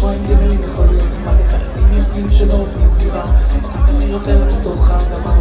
כהן עם יכול להיות מלא חלקים יפים שלא עובדים דירה אני נותן לתוך האדמה